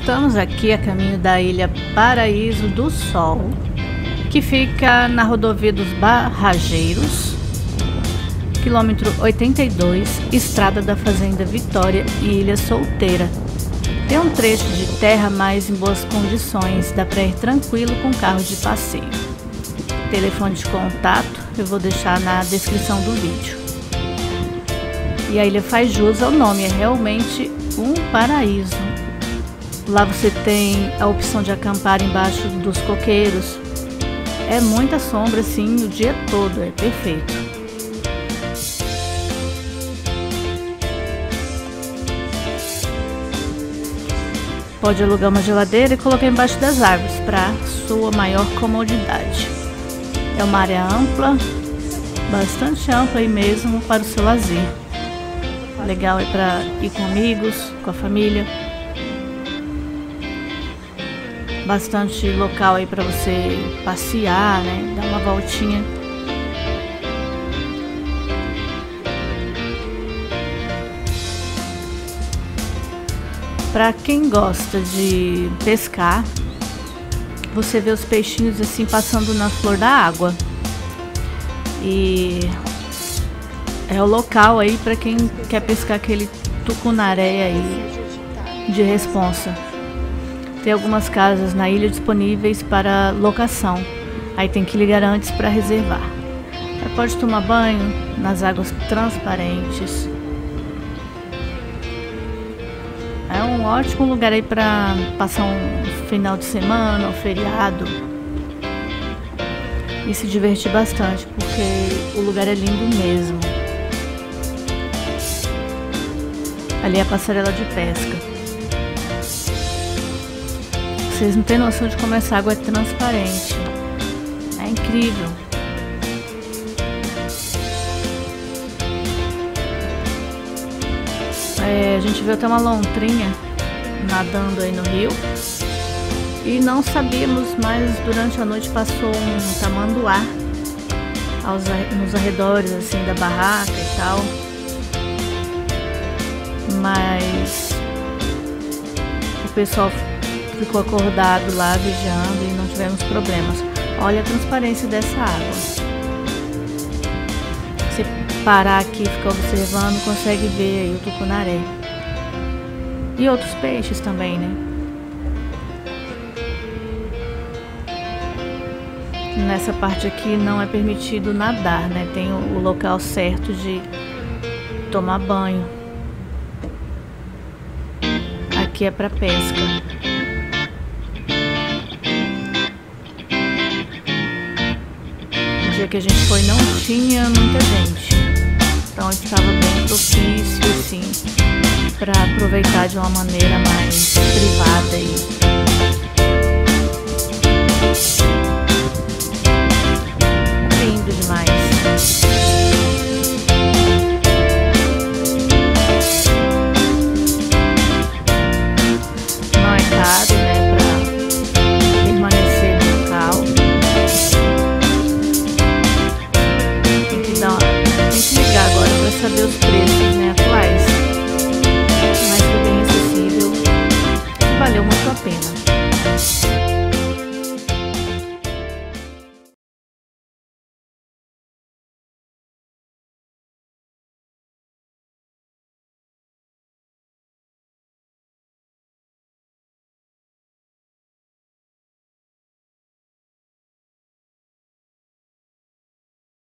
Estamos aqui a caminho da ilha Paraíso do Sol, que fica na rodovia dos Barrageiros, quilômetro 82, estrada da Fazenda Vitória e Ilha Solteira. Tem um trecho de terra mais em boas condições, dá para ir tranquilo com carro de passeio. Telefone de contato eu vou deixar na descrição do vídeo. E a ilha faz jus ao nome, é realmente um paraíso. Lá você tem a opção de acampar embaixo dos coqueiros. É muita sombra assim o dia todo, é perfeito. Pode alugar uma geladeira e colocar embaixo das árvores para sua maior comodidade. É uma área ampla, bastante ampla aí mesmo para o seu lazer. Legal é para ir com amigos, com a família. Bastante local aí para você passear, né? Dar uma voltinha. Para quem gosta de pescar, você vê os peixinhos assim passando na flor da água. E é o local aí para quem quer pescar aquele tucunaré aí de responsa. Tem algumas casas na ilha disponíveis para locação. Aí tem que ligar antes para reservar. Aí pode tomar banho nas águas transparentes. É um ótimo lugar aí para passar um final de semana, um feriado. E se divertir bastante, porque o lugar é lindo mesmo. Ali é a passarela de pesca. Vocês não têm noção de como essa água é transparente. É incrível. É, a gente viu até uma lontrinha nadando aí no rio. E não sabíamos, mas durante a noite passou um tamanduá aos, nos arredores assim da barraca e tal. Mas o pessoal ficou acordado lá vigiando e não tivemos problemas. Olha a transparência dessa água. Se parar aqui e ficar observando, consegue ver aí o tucunaré. E outros peixes também, né? Nessa parte aqui não é permitido nadar, né? Tem o local certo de tomar banho. Aqui é para pesca. Dia que a gente foi não tinha muita gente. Então estava bem propício assim para aproveitar de uma maneira mais privada e